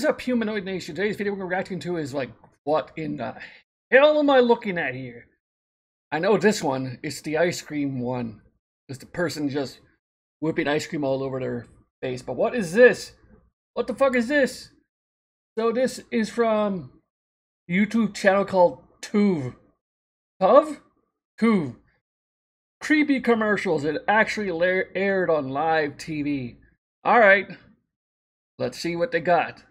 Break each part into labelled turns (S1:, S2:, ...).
S1: is up, Humanoid Nation? Today's video we're reacting to is like, what in the hell am I looking at here? I know this one. It's the ice cream one. It's the person just whipping ice cream all over their face. But what is this? What the fuck is this? So this is from YouTube channel called Tuve. Tuv? Tuve. Creepy commercials that actually aired on live TV. Alright. Let's see what they got.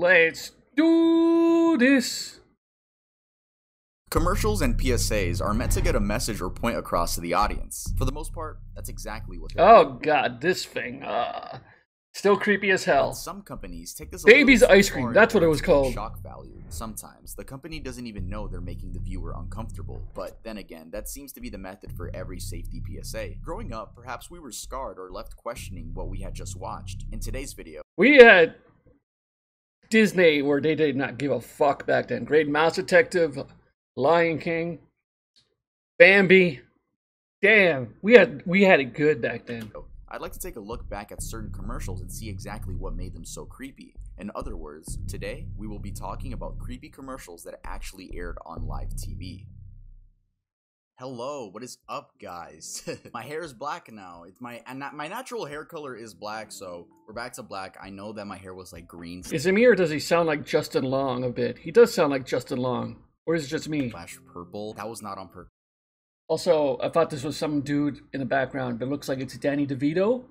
S1: Let's do this.
S2: Commercials and PSAs are meant to get a message or point across to the audience. For the most part, that's exactly what
S1: Oh god, this thing. Uh, still creepy as hell.
S2: Some companies take this a
S1: Baby's ice cream, that's what it was called.
S2: Shock value. Sometimes the company doesn't even know they're making the viewer uncomfortable. But then again, that seems to be the method for every safety PSA. Growing up, perhaps we were scarred or left questioning what we had just watched. In today's video,
S1: We had Disney where they did not give a fuck back then. Great Mouse Detective, Lion King, Bambi. Damn, we had we had it good back then.
S2: I'd like to take a look back at certain commercials and see exactly what made them so creepy. In other words, today we will be talking about creepy commercials that actually aired on live TV. Hello, what is up, guys? my hair is black now. It's my and my natural hair color is black, so we're back to black. I know that my hair was like green
S1: Is it me or does he sound like Justin Long a bit? He does sound like Justin Long. Or is it just me?
S2: slash purple. That was not on purpose.
S1: Also, I thought this was some dude in the background, but it looks like it's Danny DeVito.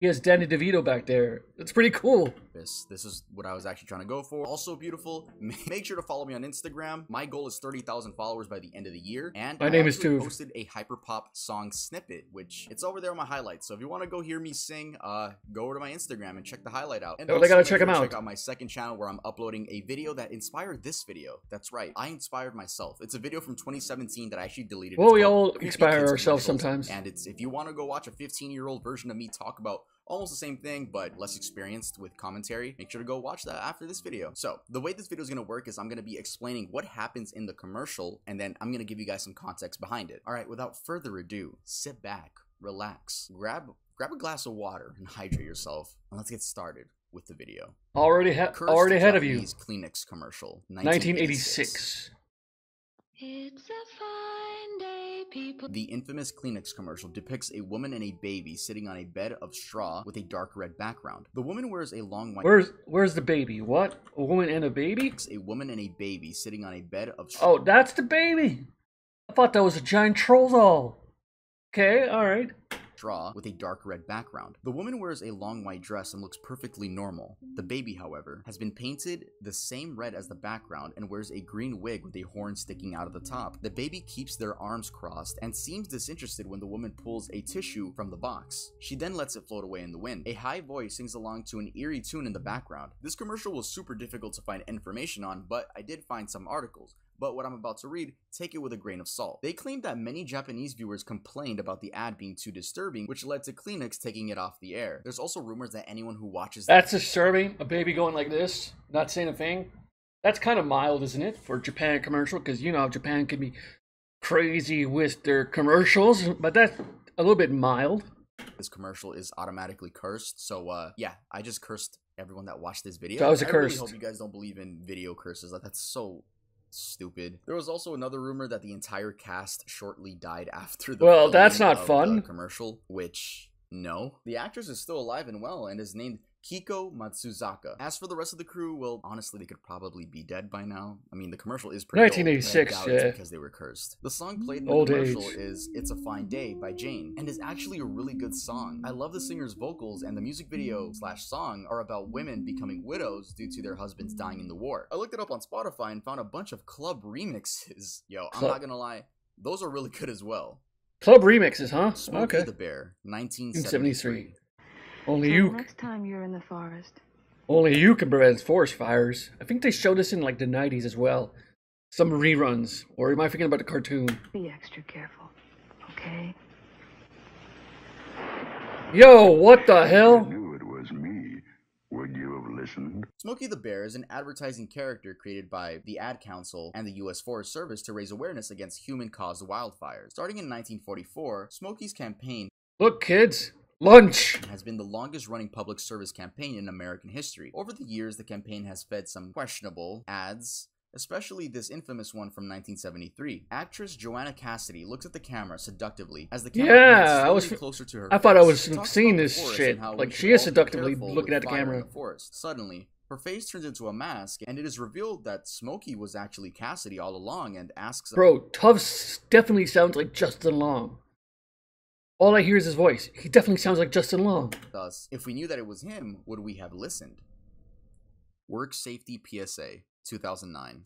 S1: He has Danny DeVito back there. That's pretty cool.
S2: This this is what I was actually trying to go for. Also beautiful. Make sure to follow me on Instagram. My goal is 30,000 followers by the end of the year. And
S1: My
S2: I
S1: name is Tuve.
S2: posted a hyperpop song snippet, which it's over there on my highlights. So if you want to go hear me sing, uh, go over to my Instagram and check the highlight out. And
S1: Oh, they gotta check
S2: sure
S1: 'em
S2: to
S1: out.
S2: Check out my second channel where I'm uploading a video that inspired this video. That's right, I inspired myself. It's a video from 2017 that I actually deleted.
S1: Well,
S2: It's
S1: we all inspire ourselves sometimes.
S2: And it's if you want to go watch a 15 year old version of me talk about almost the same thing but less experienced with commentary. Make sure to go watch that after this video. So the way this video is going to work is i'm going to be explaining what happens in the commercial and then i'm going to give you guys some context behind it. All right without further ado sit back relax grab grab a glass of water and hydrate yourself and let's get started with the video.
S1: Already, ha- already ahead of you.
S2: Japanese kleenex commercial
S1: 1986.
S3: It's a fine day, people.
S2: The infamous Kleenex commercial depicts a woman and a baby sitting on a bed of straw with a dark red background. The woman wears a long white
S1: Where's Where's the baby? What? A woman and a baby?
S2: a woman and a baby sitting on a bed of straw.
S1: Oh, that's the baby. I thought that was a giant troll doll. Okay, all right.
S2: Straw with a dark red background. The woman wears a long white dress and looks perfectly normal. The baby, however, has been painted the same red as the background and wears a green wig with a horn sticking out of the top. The baby keeps their arms crossed and seems disinterested when the woman pulls a tissue from the box. She then lets it float away in the wind. A high voice sings along to an eerie tune in the background. This commercial was super difficult to find information on, but I did find some articles but what I'm about to read, take it with a grain of salt. They claimed that many Japanese viewers complained about the ad being too disturbing, which led to Kleenex taking it off the air. There's also rumors that anyone who watches
S1: That's disturbing. A baby going like this, not saying a thing. That's kind of mild, isn't it, for Japan commercial? Because you know Japan can be crazy with their commercials, but that's a little bit mild.
S2: this commercial is automatically cursed. So uh yeah, I just cursed everyone that watched this video.
S1: That was a
S2: I really
S1: curse.
S2: hope you guys don't believe in video curses. Like that's so stupid. There was also another rumor that the entire cast shortly died after the
S1: Well, that's not fun.
S2: Uh, commercial, which no. The actress is still alive and well and is named Keiko Matsuzaka. As for the rest of the crew, well, honestly, they could probably be dead by now. I mean, the commercial is pretty old, but I
S1: 1986,
S2: doubt
S1: yeah.
S2: because they were cursed. The song played in the
S1: Old
S2: commercial
S1: age.
S2: is "It's a Fine Day" by Jane, and is actually a really good song. I love the singer's vocals, and the music video slash song are about women becoming widows due to their husbands dying in the war. I looked it up on Spotify and found a bunch of club remixes. Yo, I'm not gonna lie, those are really good as well.
S1: Club remixes, huh?
S2: Smokey
S1: Okay.
S2: the Bear,
S1: 1973.
S2: 1973.
S1: Only
S3: So
S1: you,
S3: next time you're in the forest,
S1: only you can prevent forest fires. I think they showed this in like the 90s as well. Some reruns, or am I forgetting about the cartoon?
S3: be extra careful, okay?
S1: Yo, what the
S4: I
S1: hell?
S4: knew it was me. Would you have listened?
S2: Smokey the Bear is an advertising character created by the Ad Council and the U.S. Forest Service to raise awareness against human caused wildfires. Starting in 1944, Smokey's campaign
S1: Look, kids, Lunch.
S2: has been the longest running public service campaign in American history. Over the years, the campaign has fed some questionable ads, especially this infamous one from 1973. Actress Joanna Cassidy looks at the camera seductively as the camera
S1: Yeah, I was-
S2: closer to her.
S1: I thought I was seeing this shit.
S2: and how we
S1: Like, she is seductively looking at the camera.
S2: forest. Suddenly, her face turns into a mask, and it is revealed that Smokey was actually Cassidy all along and asks
S1: Bro, Tubbs definitely sounds like Justin Long. All I hear is his voice. He definitely sounds like Justin Long.
S2: Thus, if we knew that it was him, would we have listened? Work Safety PSA 2009.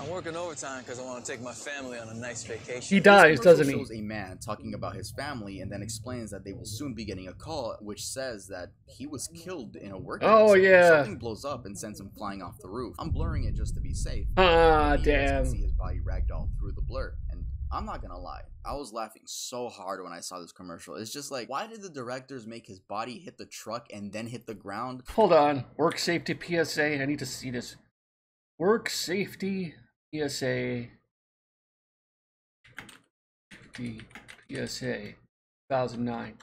S5: I'm working overtime because I want to take my family on a nice vacation.
S1: He dies,
S2: This
S1: doesn't
S2: commercial
S1: he?
S2: shows a man talking about his family and then explains that they will soon be getting a call which says that he was killed in a work
S1: Oh,
S2: accident.
S1: yeah.
S2: Something blows up and sends him flying off the roof. I'm blurring it just to be safe.
S1: Ah,
S2: You can
S1: damn.
S2: see his body ragdoll through the blur. And I'm not gonna lie, I was laughing so hard when I saw this commercial. It's just like, why did the directors make his body hit the truck and then hit the ground?
S1: Hold on. Work safety PSA. I need to see this. Work safety PSA. The PSA 2009.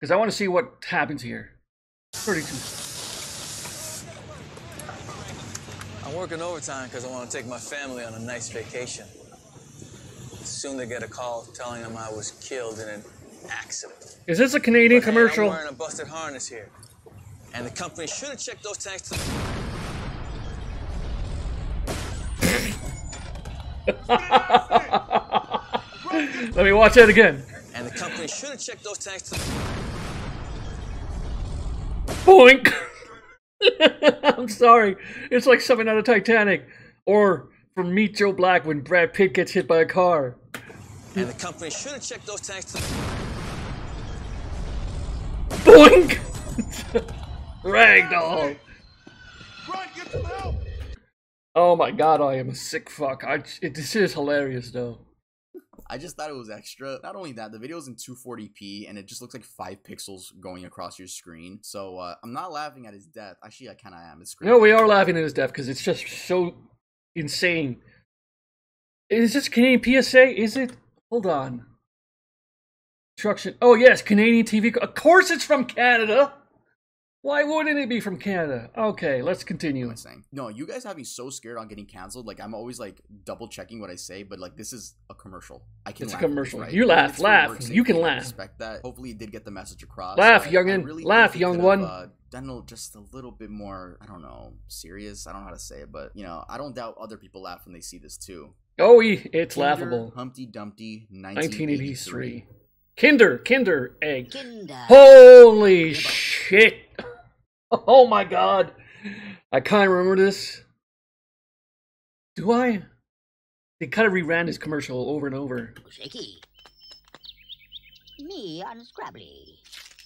S1: Because I want to see what happens here. 32.
S5: I'm working overtime because I want to take my family on a nice vacation. Soon they get a call telling them I was killed in an accident.
S1: Is this a Canadian
S5: But hey,
S1: commercial?
S5: I'm wearing a busted harness here. And the company should have checked those tanks to
S1: Let me watch that again.
S5: and the company should have checked those tanks to
S1: Boink! I'm sorry. It's like something out of Titanic. Or from Meet Joe Black when Brad Pitt gets hit by a car.
S5: and the company should have checked those tanks to
S1: Boink! Ragdoll.
S6: Run, get some help!
S1: Oh my god, I am a sick fuck. I, it, this is hilarious though.
S2: I just thought it was extra. Not only that, the video's in 240p and it just looks like five pixels going across your screen. So uh, I'm not laughing at his death. Actually, I kind of am. It's
S1: No, we are laughing at his death because it's just so insane. Is this Canadian PSA? Is it? Hold on. Instruction. Oh yes, Canadian TV. Of course, it's from Canada. Why wouldn't it be from Canada? Okay, let's continue.
S2: am I saying? No, you guys have me so scared on getting canceled. Like I'm always like double checking what I say, but like this is a commercial. I can.
S1: It's a
S2: laugh this,
S1: commercial.
S2: right?
S1: You laugh,
S2: It's
S1: laugh. You can.
S2: I
S1: laugh.
S2: Respect that. Hopefully, it did get the message across.
S1: Laugh,
S2: I- I
S1: youngin.
S2: really
S1: Laugh, young one.
S2: Uh, done a- just a little bit more. I don't know, serious. I don't know how to say it, but you know, I don't doubt other people laugh when they see this too.
S1: Oh, it's
S2: Kinder
S1: laughable.
S2: Humpty Dumpty, 1983.
S1: 1983. Kinder, Kinder egg.
S7: Kinder.
S1: Holy shit! Oh my god! I kind of remember this. Do I? They kind of reran this commercial over and over.
S7: Shaky. Me on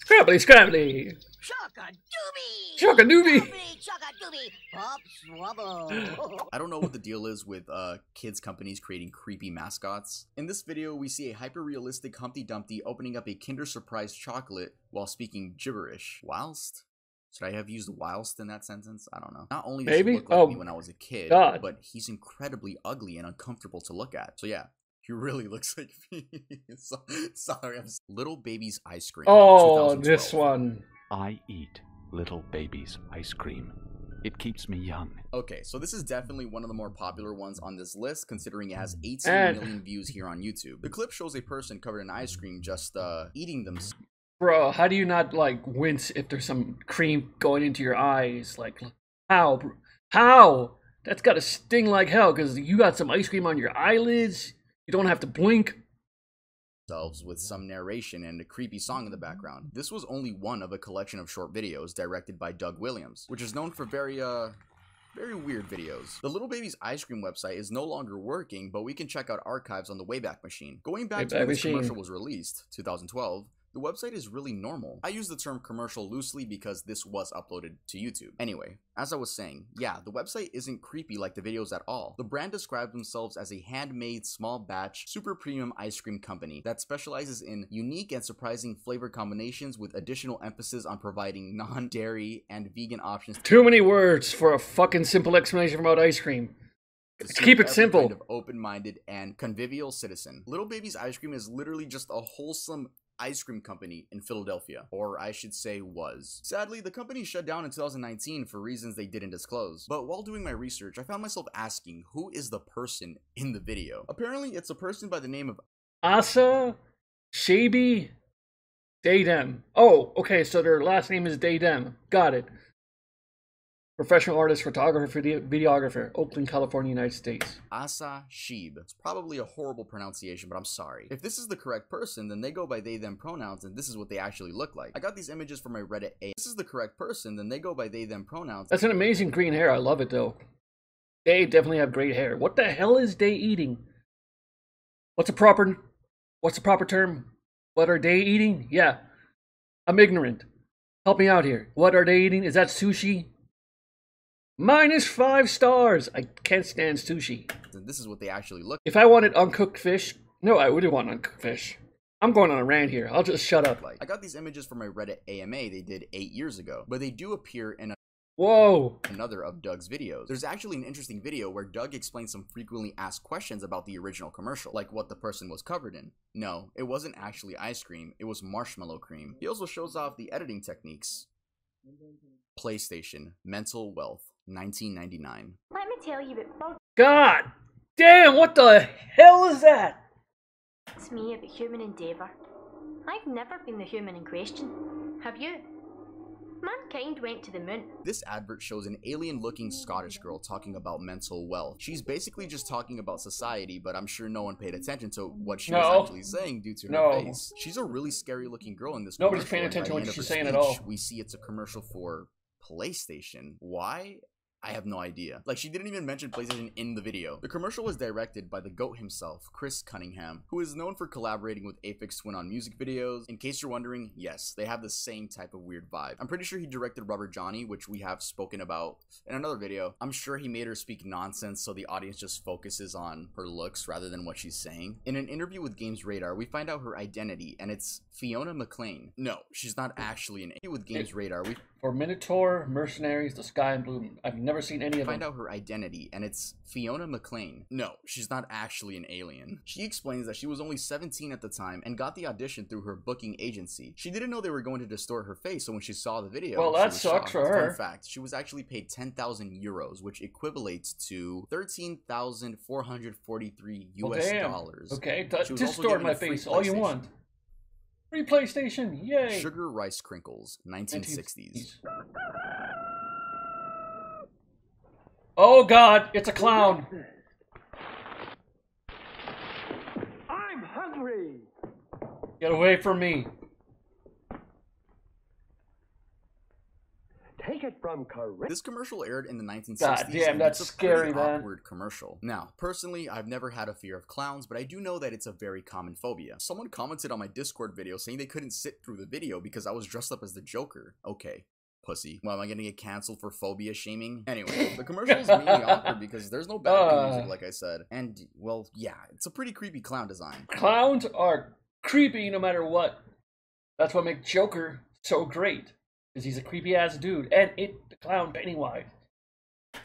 S7: Scrabbly.
S1: Scrabbly, scrabbly!
S7: Chocka doobie.
S1: Chocka-doobie.
S7: Doobie, Chocka doobie. Pop swabble.
S2: I don't know what the deal is with uh, kids companies creating creepy mascots. In this video, we see a hyper-realistic Humpty Dumpty opening up a Kinder Surprise chocolate while speaking gibberish. Whilst? Should I have used whilst in that sentence? I don't know. Not only does
S1: Maybe?
S2: he look like
S1: Oh,
S2: me when I was a kid,
S1: God.
S2: but he's incredibly ugly and uncomfortable to look at. So yeah, he really looks like me. so, sorry, I'm Little Baby's Ice Cream.
S1: Oh, this one.
S8: I eat little baby's ice cream. It keeps me young.
S2: Okay, so this is definitely one of the more popular ones on this list, considering it has mm. 18
S1: And-
S2: million views here on YouTube. The clip shows a person covered in ice cream just uh, eating them. Mm.
S1: Bro, how do you not, like, wince if there's some cream going into your eyes? Like, how? bro? How? That's gotta sting like hell because you got some ice cream on your eyelids. You don't have to blink.
S2: themselves with some narration and a creepy song in the background. This was only one of a collection of short videos directed by Doug Williams, which is known for very, uh, very weird videos. The Little Baby's Ice Cream website is no longer working, but we can check out archives on the Wayback Machine. Going back to when this
S1: Machine.
S2: commercial was released, 2012, the website is really normal. I use the term commercial loosely because this was uploaded to YouTube. Anyway, as I was saying, yeah, the website isn't creepy like the videos at all. The brand described themselves as a handmade, small batch, super premium ice cream company that specializes in unique and surprising flavor combinations with additional emphasis on providing non-dairy and vegan options
S1: Too many words for a fucking simple explanation about ice cream.
S2: To
S1: To keep it simple.
S2: kind of open-minded and convivial citizen. Little Baby's Ice Cream is literally just a wholesome ice cream company in Philadelphia, or I should say was. Sadly, the company shut down in 2019 for reasons they didn't disclose. But while doing my research, I found myself asking who is the person in the video. Apparently, it's a person by the name of
S1: Asa Shaby Daydem. Oh, okay, so their last name is Daydem. Got it. Professional artist, photographer, video- videographer, Oakland, California, United States.
S2: Asa Sheeb. It's probably a horrible pronunciation, but I'm sorry. If this is the correct person, then they go by they them pronouns, and this is what they actually look like. I got these images from my Reddit A. If this is the correct person, then they go by they them pronouns.
S1: That's an amazing green hair. I love it though. They definitely have great hair. What the hell is they eating? What's a proper what's the proper term? What are they eating? Yeah. I'm ignorant. Help me out here. What are they eating? Is that sushi? Minus five stars. I can't stand sushi.
S2: And this is what they actually look
S1: If I wanted uncooked fish, no, I wouldn't want uncooked fish. I'm going on a rant here. I'll just shut up.
S2: like. I got these images from my Reddit AMA they did eight years ago, but they do appear in a
S1: Whoa.
S2: another of Doug's videos. There's actually an interesting video where Doug explains some frequently asked questions about the original commercial, like what the person was covered in. No, it wasn't actually ice cream, it was marshmallow cream. He also shows off the editing techniques. PlayStation, Mental Wealth, 1999.
S9: Let me tell you what
S1: God damn, what the hell is that?
S9: It's me about human endeavour. I've never been the human in question. Have you? Mankind went to the moon.
S2: This advert shows an alien looking Scottish girl talking about mental wealth. She's basically just talking about society, but I'm sure no one paid attention to what she
S1: No.
S2: was actually saying due to her face. She's a really scary looking girl in this
S1: Nobody's paying attention to what she's
S2: her
S1: saying at all.
S2: We see it's a commercial for PlayStation. Why? I have no idea. Like, she didn't even mention PlayStation in the video. The commercial was directed by the GOAT himself, Chris Cunningham, who is known for collaborating with Aphex Twin on music videos. In case you're wondering, yes, they have the same type of weird vibe. I'm pretty sure he directed Rubber Johnny, which we have spoken about in another video. I'm sure he made her speak nonsense so the audience just focuses on her looks rather than what she's saying. In an interview with Games Radar, we find out her identity, and it's Fiona McLean. No, she's not actually an with Games Radar. We
S1: For Minotaur, Mercenaries, The Sky and Blue. I've never seen any of
S2: find
S1: them.
S2: out her identity, and it's Fiona McLean. No, she's not actually an alien. She explains that she was only 17 at the time and got the audition through her booking agency. She didn't know they were going to distort her face, so when she saw the video,
S1: Well, that sucks for her.
S2: Fun fact: she was actually paid 10,000 euros, which equivalates to 13,443
S1: Well,
S2: US
S1: damn.
S2: dollars.
S1: Okay, d-
S2: She was also
S1: distort my face all you want. Free PlayStation, yay!
S2: Sugar Rice Krinkles, 1960s.
S1: Oh god, it's a clown.
S10: I'm hungry.
S1: Get away from me.
S10: Take it from correct.
S2: This commercial aired in the 1960s.
S1: God damn,
S2: and
S1: that's
S2: it's a
S1: scary, man.
S2: awkward commercial. Now, personally, I've never had a fear of clowns, but I do know that it's a very common phobia. Someone commented on my Discord video saying they couldn't sit through the video because I was dressed up as the Joker. Okay. Pussy. Well, am I gonna get canceled for phobia shaming? Anyway, the commercial is mainly awkward because there's no background
S1: Uh.
S2: music, like I said. And, well, yeah, it's a pretty creepy clown design.
S1: Clowns are creepy no matter what. That's what makes Joker so great. Because he's a creepy ass dude. And it the clown Pennywise.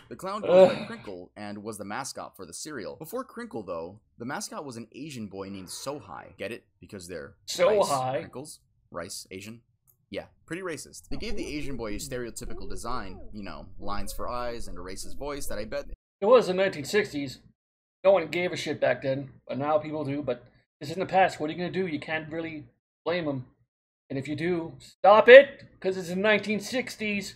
S2: The clown goes by Krinkle and was the mascot for the cereal. Before Krinkle, though, the mascot was an Asian boy named So-Hi. Get it? Because they're
S1: So
S2: rice,
S1: high.
S2: Krinkles, rice, Asian. Yeah, pretty racist. They gave the Asian boy a stereotypical design, you know, lines for eyes and a racist voice that I bet
S1: It was the 1960s. No one gave a shit back then, but now people do. But it's in the past. What are you gonna do? You can't really blame them. And if you do, stop it, because it's the 1960s.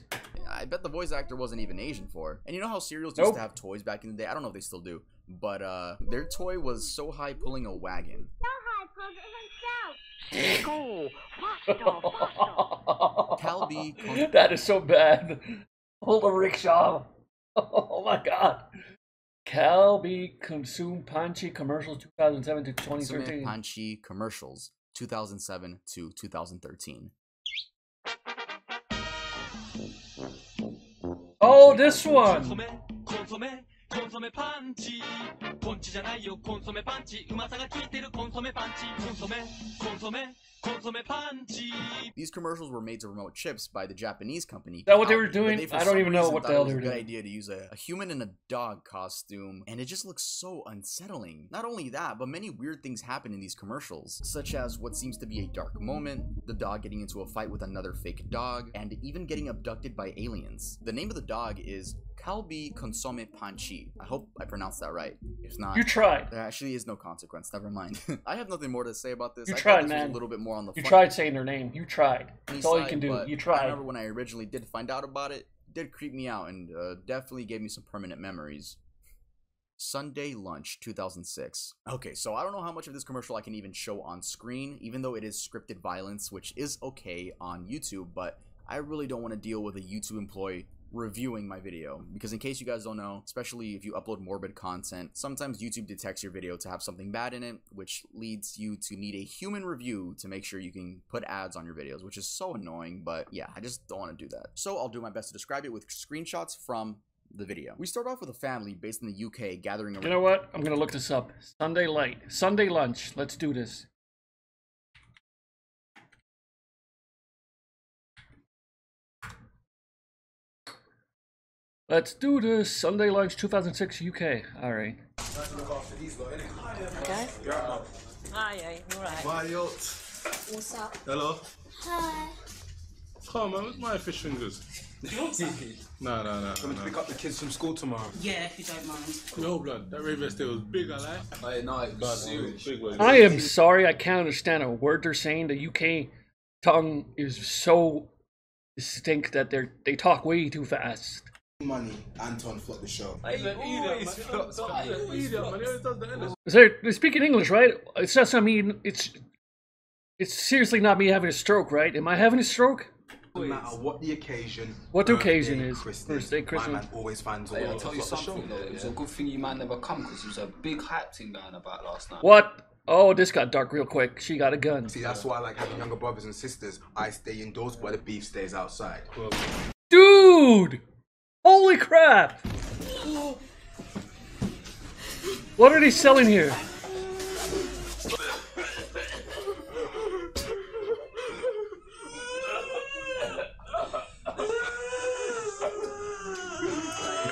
S2: I bet the voice actor wasn't even Asian for. And you know how cereals used to have toys back in the day? I don't know if they still do. But uh their toy was so high pulling a wagon.
S10: Go faster, faster.
S2: Calbee
S1: that is so bad. Hold a rickshaw. Oh my god. Calbee Consume Panchi commercials 2007 to
S2: Consume
S1: 2013.
S2: Panchi commercials 2007 to 2013.
S1: Oh, this one.
S11: コンソメコンソメパンチポンチじゃないよコンソメパンチうまさが効いてるコンソメパンチコンソメコンソメ consomme panchi.
S2: These commercials were made to promote chips by the Japanese company.
S1: that what they were
S2: Aldi, but
S1: doing?
S2: they, for
S1: I don't
S2: some
S1: even know
S2: reason,
S1: what the
S2: thought
S1: hell
S2: it was
S1: they
S2: a
S1: were
S2: good
S1: doing.
S2: idea to use a, a human in a dog costume, and it just looks so unsettling. Not only that, but many weird things happen in these commercials, such as what seems to be a dark moment, the dog getting into a fight with another fake dog, and even getting abducted by aliens. The name of the dog is Calbee Consomme Panchi. I hope I pronounced that right. If not,
S1: You tried.
S2: There actually is no consequence. Never mind. I have nothing more to say about this.
S1: You
S2: I
S1: tried,
S2: this
S1: man.
S2: a little bit more on the
S1: You tried saying their name. You tried. That's all you can do. You
S2: I
S1: tried.
S2: remember when I originally did find out about it, it did creep me out and uh, definitely gave me some permanent memories. Sunday Lunch 2006. Okay, so I don't know how much of this commercial I can even show on screen, even though it is scripted violence, which is okay on YouTube, but I really don't want to deal with a YouTube employee reviewing my video because in case you guys don't know especially if you upload morbid content sometimes youtube detects your video to have something bad in it which leads you to need a human review to make sure you can put ads on your videos which is so annoying but yeah i just don't want to do that so i'll do my best to describe it with screenshots from the video we start off with a family based in the uk gathering around
S1: You know what? I'm gonna look this up. Sunday light. Sunday lunch. Let's do this. Let's do this. Sunday lunch 2006 UK. Alright.
S12: Okay. Hi, hey, you alright?
S13: Mariot.
S12: What's up?
S13: Hello.
S12: Hi.
S13: Come on, where's my fish fingers? no, no, no.
S6: Coming to pick up the kids from school tomorrow.
S12: Yeah, if you don't mind.
S13: No blood. That Raven State was big, I like.
S6: I know it
S13: God, it was big. was it?
S1: I am sorry, I can't understand a word they're saying. The UK tongue is so distinct that they they talk way too fast.
S6: Money, Anton flopped the show.
S1: Is there, they're speaking English, right? It's just, I mean, it's it's seriously not me having a stroke, right? Am I having a stroke?
S6: No matter what the occasion.
S1: What the occasion is.
S6: Christmas,
S1: Birthday, Christmas.
S6: My man always finds a way
S14: I'll tell you
S6: flop the show.
S14: something though. It was a good thing you man never come because there was a big hype thing going about last night.
S1: What? Oh, this got dark real quick. She got a gun.
S6: See, that's why I like having younger brothers and sisters. I stay indoors while the beef stays outside.
S1: Dude! Holy crap! What are they selling here?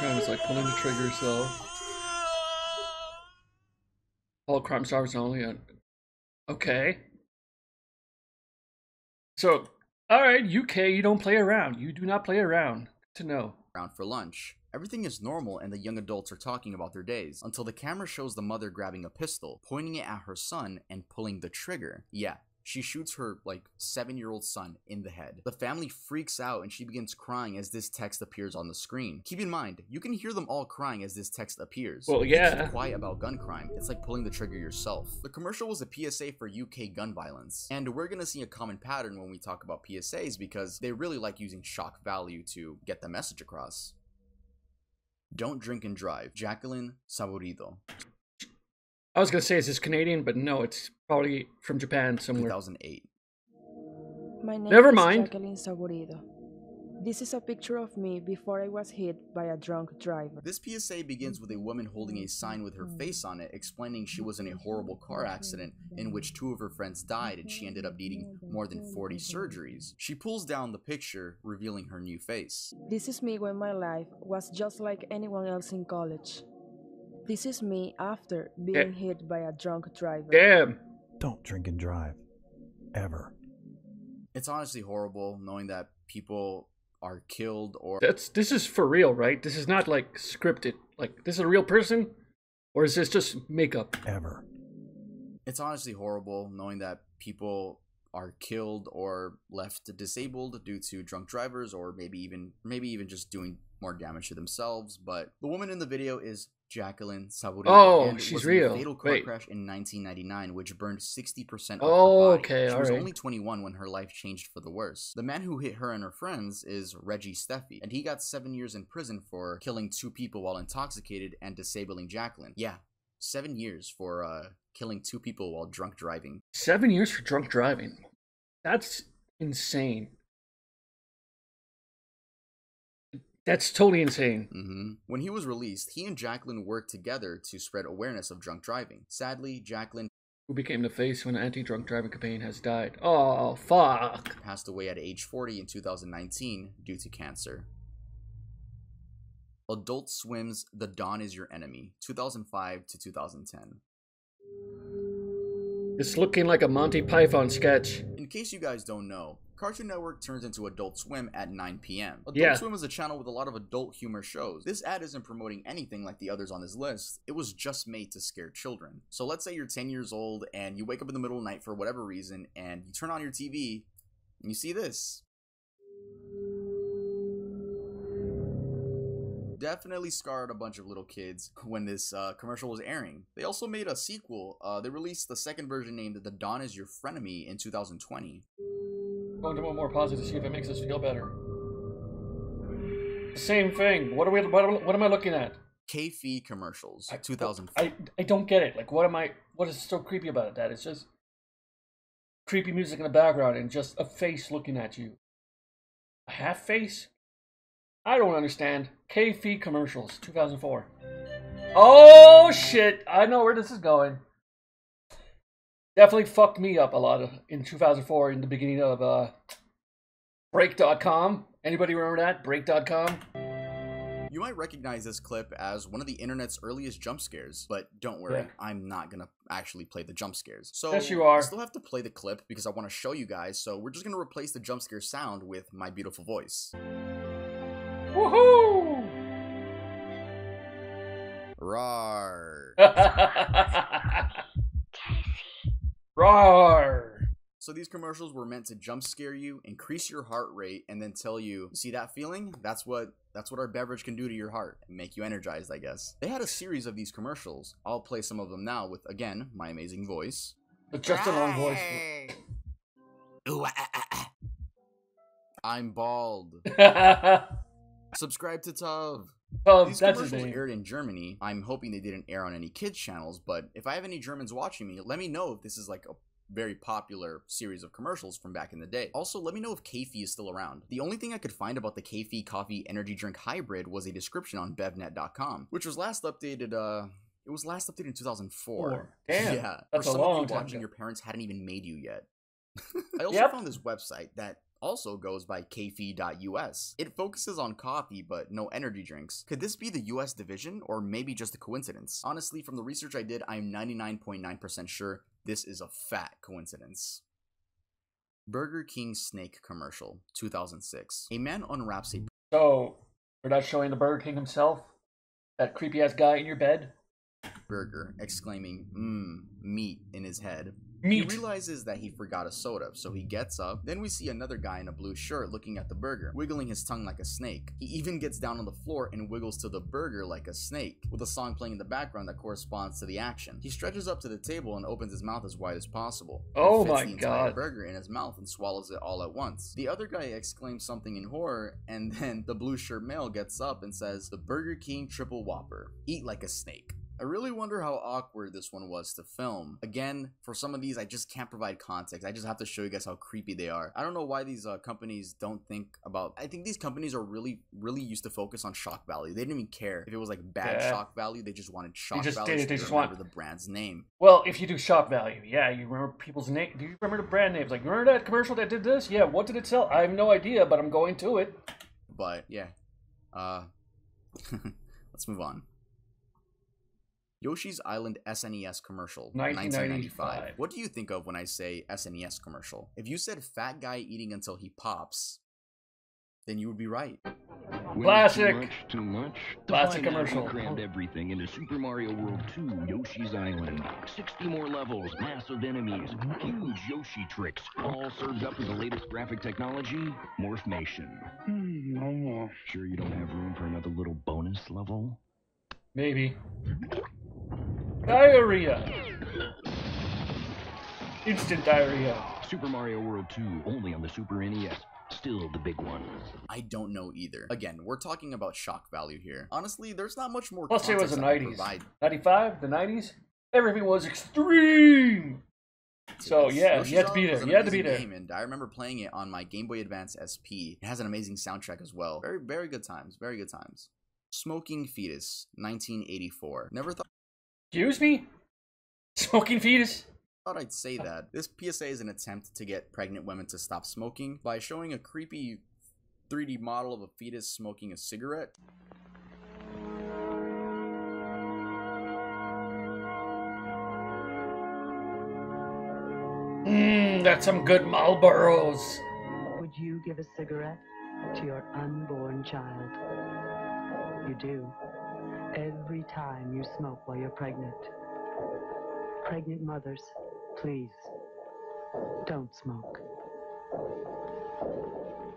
S1: Of like pulling the trigger, so. All crime stars only. uh, Okay. So, alright, UK, you don't play around. You do not play around. Good to know.
S2: Around for lunch. Everything is normal and the young adults are talking about their days until the camera shows the mother grabbing a pistol, pointing it at her son, and pulling the trigger. Yeah, she shoots her like seven year old son in the head. The family freaks out and she begins crying as this text appears on the screen. Keep in mind, you can hear them all crying as this text appears.
S1: Well,
S2: You keep
S1: yeah.
S2: quiet about gun crime. It's like pulling the trigger yourself. The commercial was a PSA for UK gun violence, and we're gonna see a common pattern when we talk about PSAs because they really like using shock value to get the message across. Don't drink and drive. Jacqueline Saborido,
S1: I was gonna say is this Canadian, but no, it's probably from Japan somewhere.
S2: 2008.
S15: My name
S1: Never
S15: is
S1: mind.
S15: Jacqueline Saborido. This is a picture of me before I was hit by a drunk driver.
S2: This PSA begins with a woman holding a sign with her face on it explaining she was in a horrible car accident in which two of her friends died and she ended up needing more than 40 surgeries. She pulls down the picture, revealing her new face.
S15: This is me when my life was just like anyone else in college. This is me after eh. being hit by a drunk driver.
S1: Damn.
S16: Don't drink and drive. Ever.
S2: It's honestly horrible knowing that people are killed or
S1: That's this is for real, right? This is not like scripted. Like this is a real person, or is this just makeup?
S16: Ever.
S2: It's honestly horrible knowing that people are killed or left disabled due to drunk drivers or maybe even maybe even just doing more damage to themselves. But the woman in the video is Jacqueline Saborido.
S1: Oh,
S2: and
S1: she's
S2: was in
S1: real.
S2: A fatal car
S1: Wait.
S2: crash in 1999, which burned 60% of
S1: Oh,
S2: her body.
S1: okay,
S2: She was
S1: alright.
S2: only 21 when her life changed for the worse. The man who hit her and her friends is Reggie Stephey, and he got seven years in prison for killing two people while intoxicated and disabling Jacqueline. Yeah, seven years for uh, killing two people while drunk driving.
S1: Seven years for drunk driving. That's insane. That's totally insane.
S2: Mm-hmm. When he was released, he and Jacqueline worked together to spread awareness of drunk driving. Sadly, Jacqueline
S1: Who became the face when anti-drunk driving campaign has died? Oh, fuck.
S2: Passed away at age 40 in 2019 due to cancer. Adult Swim's The Dawn is Your Enemy, 2005 to 2010.
S1: It's looking like a Monty Python sketch.
S2: In case you guys don't know, Cartoon Network turns into Adult Swim at 9 p.m. Adult
S1: Yeah.
S2: Swim is a channel with a lot of adult humor shows. This ad isn't promoting anything like the others on this list. It was just made to scare children. So let's say you're 10 years old and you wake up in the middle of the night for whatever reason and you turn on your TV and you see this. Definitely scarred a bunch of little kids when this uh, commercial was airing. They also made a sequel. Uh, they released the second version named The Dawn is Your Frenemy in 2020.
S1: Going to one more positive to see if it makes us feel better. Same thing. What are we? What, am- what am I looking at?
S2: K-Fee commercials, 2004.
S1: I I don't get it. Like, what am I? What is so creepy about it? That it's just creepy music in the background and just a face looking at you. A half face? I don't understand. K-Fee commercials, 2004. Oh shit! I know where this is going. Definitely fucked me up a lot of, in 2004 in the beginning of uh, Break.com. Anybody remember that? Break.com?
S2: You might recognize this clip as one of the internet's earliest jump scares, but don't worry,
S1: Yeah.
S2: I'm not gonna actually play the jump scares. So
S1: Yes, you are.
S2: I still have to play the clip because I want to show you guys. So we're just gonna replace the jump scare sound with my beautiful voice.
S1: Woohoo!
S2: Rawr.
S1: Rawr!
S2: So these commercials were meant to jump scare you, increase your heart rate, and then tell you, "You see that feeling? That's what that's what our beverage can do to your heart and make you energized, I guess. They had a series of these commercials. I'll play some of them now with again my amazing voice.
S1: But just a long voice.
S2: Ooh, ah, ah, ah. I'm bald. Subscribe to Tov.
S1: Tov,
S2: These
S1: that's
S2: commercials aired in Germany. I'm hoping they didn't air on any kids channels, but if I have any Germans watching me, let me know if this is like a very popular series of commercials from back in the day. Also, let me know if K-Fee is still around. The only thing I could find about the K-Fee coffee energy drink hybrid was a description on bevnet.com, which was last updated uh it was last updated in 2004.
S1: Four. Damn,
S2: yeah.
S1: that's a
S2: For some
S1: long
S2: of you
S1: time
S2: watching,
S1: ago.
S2: your parents hadn't even made you yet. I also
S1: Yep.
S2: found this website that also goes by kfee.us. It focuses on coffee but no energy drinks. Could this be the US division or maybe just a coincidence? Honestly, from the research I did, I'm 99.9% sure this is a fat coincidence. Burger King snake commercial, 2006. A man unwraps a
S1: So, we're not showing the Burger King himself? That creepy ass guy in your bed?
S2: burger, exclaiming, mmm, meat in his head.
S1: Meat.
S2: He realizes that he forgot a soda, so he gets up. Then we see another guy in a blue shirt looking at the burger, wiggling his tongue like a snake. He even gets down on the floor and wiggles to the burger like a snake, with a song playing in the background that corresponds to the action. He stretches up to the table and opens his mouth as wide as possible. He
S1: Oh
S2: fits
S1: my
S2: the entire
S1: God.
S2: burger in his mouth and swallows it all at once. The other guy exclaims something in horror, and then the blue shirt male gets up and says, The Burger King Triple Whopper. Eat like a snake. I really wonder how awkward this one was to film. Again, for some of these, I just can't provide context. I just have to show you guys how creepy they are. I don't know why these uh, companies don't think about. I think these companies are really, really used to focus on shock value. They didn't even care if it was like bad
S1: Yeah.
S2: shock value. They just wanted shock
S1: just
S2: value.
S1: did they
S2: they
S1: just
S2: remember
S1: want-
S2: the brand's name.
S1: Well, if you do shock value, yeah, you remember people's name. Do you remember the brand names? Like, remember that commercial that did this? Yeah, what did it sell? I have no idea, but I'm going to it.
S2: But yeah, uh, let's move on. Yoshi's Island SNES commercial,
S1: 1995.
S2: 1995. What do you think of when I say SNES commercial? If you said fat guy eating until he pops, then you would be right.
S1: Classic.
S17: Too much, too much.
S1: Classic
S17: find
S1: commercial.
S17: crammed everything into Super Mario World 2 Yoshi's Island. 60 more levels, massive enemies, huge Yoshi tricks, all served up with the latest graphic technology, Morphmation.
S13: Hmm, no more.
S17: Sure you don't have room for another little bonus level?
S1: Maybe. Diarrhea. Instant diarrhea.
S17: Super Mario World 2 only on the Super NES. Still the big one.
S2: I don't know either. Again, we're talking about shock value here. Honestly, there's not much more
S1: Plus, it was the 90s. 95, the 90s. Everything was extreme. So, yeah, you had to be there. You had to be there.
S2: Game, and I remember playing it on my Game Boy Advance SP. It has an amazing soundtrack as well. Very, very good times. Very good times. Smoking Fetus, 1984. Never thought.
S1: Excuse me? Smoking fetus?
S2: thought I'd say that. This PSA is an attempt to get pregnant women to stop smoking by showing a creepy 3D model of a fetus smoking a cigarette.
S1: Mmm, that's some good Marlboros.
S18: Would you give a cigarette to your unborn child? You do. Every time you smoke while you're pregnant. Pregnant mothers, please, don't smoke.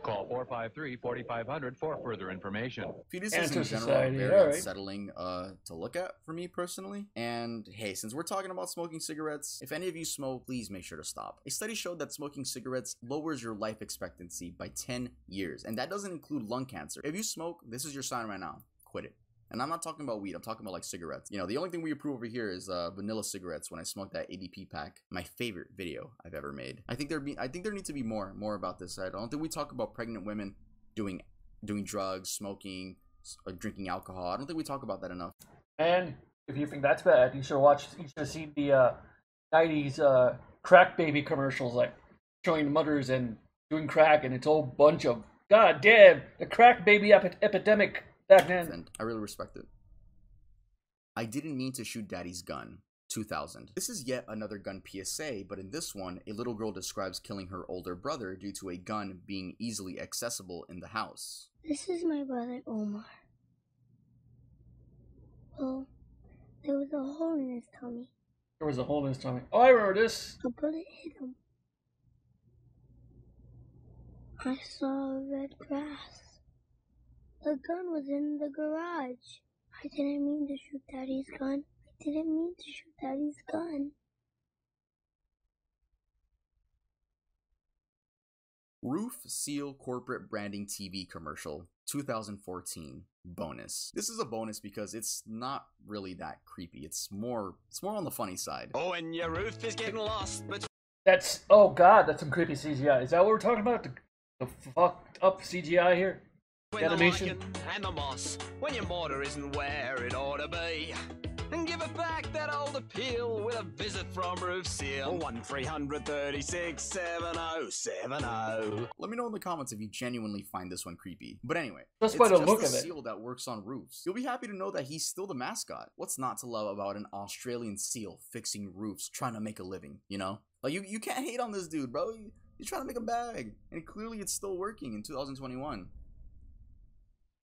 S19: Call 453-4500 for further information.
S2: Fetuses in
S1: Cancer
S2: general are very
S1: alright.
S2: unsettling uh, to look at for me personally. And hey, since we're talking about smoking cigarettes, if any of you smoke, please make sure to stop. A study showed that smoking cigarettes lowers your life expectancy by 10 years, and that doesn't include lung cancer. If you smoke, this is your sign right now. Quit it. And I'm not talking about weed, I'm talking about like cigarettes. You know, the only thing we approve over here is uh, vanilla cigarettes when I smoked that ADP pack. My favorite video I've ever made. I think there be I think there needs to be more more about this. I don't think we talk about pregnant women doing doing drugs, smoking, uh, drinking alcohol. I don't think we talk about that enough.
S1: And if you think that's bad, you should watch. You should have seen the uh, '90s uh, crack baby commercials, like showing mothers and doing crack, and it's a whole bunch of God damn the crack baby epi- epidemic back then.
S2: And I really respect it. I didn't mean to shoot daddy's gun. 2000. This is yet another gun PSA, but in this one, a little girl describes killing her older brother due to a gun being easily accessible in the house.
S20: This is my brother Omar. Well, there was a hole in his tummy.
S1: There was a hole in his tummy. Oh, I remember this.
S20: A bullet hit him. I saw red grass. The gun was in the garage. I didn't mean to shoot Daddy's gun. I didn't mean to shoot Daddy's gun.
S2: Roof Seal Corporate Branding TV Commercial 2014 bonus. This is a bonus because it's not really that creepy. It's more it's more on the funny side.
S11: Oh, and your roof is getting lost, but
S1: That's oh god, that's some creepy CGI. Is that what we're talking about? The, the fucked up CGI here?
S11: When the
S1: Animation.
S11: lichen and the moss, when your mortar isn't where it ought to be. And give it back that old appeal with a visit from Roof Seal. 1 336 7070.
S2: Let me know in the comments if you genuinely find this one creepy. But anyway,
S1: Just
S2: it's
S1: by the
S2: just
S1: look
S2: a
S1: of it.
S2: seal that works on roofs. You'll be happy to know that he's still the mascot. What's not to love about an Australian seal fixing roofs, trying to make a living? You know, like you you can't hate on this dude, bro. He's trying to make a bag, and clearly it's still working in 2021.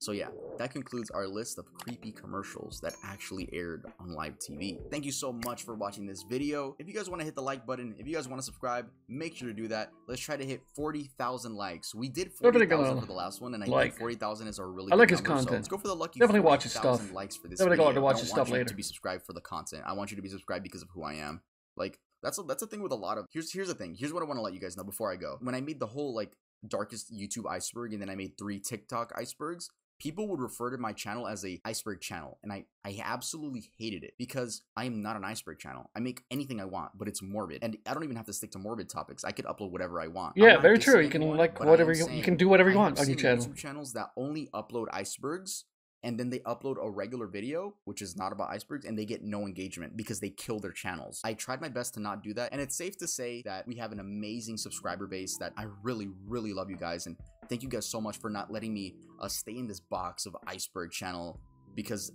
S2: So yeah, that concludes our list of creepy commercials that actually aired on live TV. Thank you so much for watching this video. If you guys want to hit the like button, if you guys want to subscribe, make sure to do that. Let's try to hit 40,000 likes. We did
S1: Definitely
S2: 40,000 for the last one, and I
S1: like.
S2: think 40,000 is our really
S1: I like his
S2: number, so
S1: content.
S2: let's go for the lucky
S1: Definitely watch his
S2: 40,000
S1: stuff.
S2: likes for this
S1: Definitely go
S2: video.
S1: to watch
S2: I
S1: his stuff
S2: you
S1: later.
S2: to be subscribed for the content. I want you to be subscribed because of who I am. Like that's a, that's a thing with a lot of here's here's the thing. Here's what I want to let you guys know before I go. When I made the whole like darkest YouTube iceberg and then I made three TikTok icebergs, people would refer to my channel as a iceberg channel and I I absolutely hated it because I am not an iceberg channel. I make anything I want, but it's morbid. And I don't even have to stick to morbid topics. I could upload whatever I want.
S1: Yeah, very true. You can
S2: anyone,
S1: like whatever you you can do whatever you
S2: I
S1: want on your channel.
S2: YouTube channels that only upload icebergs and then they upload a regular video, which is not about icebergs, and they get no engagement because they kill their channels. I tried my best to not do that, and it's safe to say that we have an amazing subscriber base that I really, really love you guys, and thank you guys so much for not letting me uh, stay in this box of iceberg channel because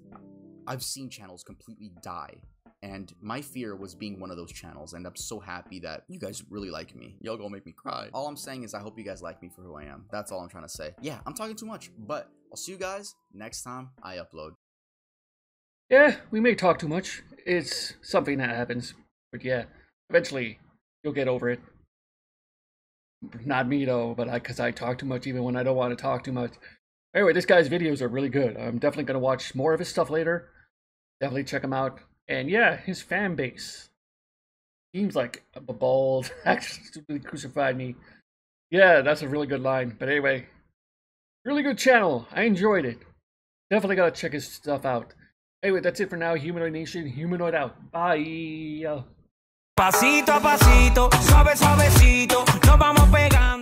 S2: I've seen channels completely die. And my fear was being one of those channels, and I'm so happy that you guys really like me. Y'all gonna make me cry. All I'm saying is I hope you guys like me for who I am. That's all I'm trying to say. Yeah, I'm talking too much, but I'll see you guys next time I upload.
S1: Yeah, we may talk too much. It's something that happens. But yeah, eventually you'll get over it. Not me though, but I because I talk too much even when I don't want to talk too much. Anyway, this guy's videos are really good. I'm definitely gonna watch more of his stuff later. Definitely check him out. And yeah, his fan base seems like a bald actually stupidly crucified me. Yeah, that's a really good line. But anyway, really good channel. I enjoyed it. Definitely gotta check his stuff out. Anyway, that's it for now. Humanoid Nation, Humanoid out. Bye.
S21: Pasito a pasito, suave suavecito, nos vamos pegando.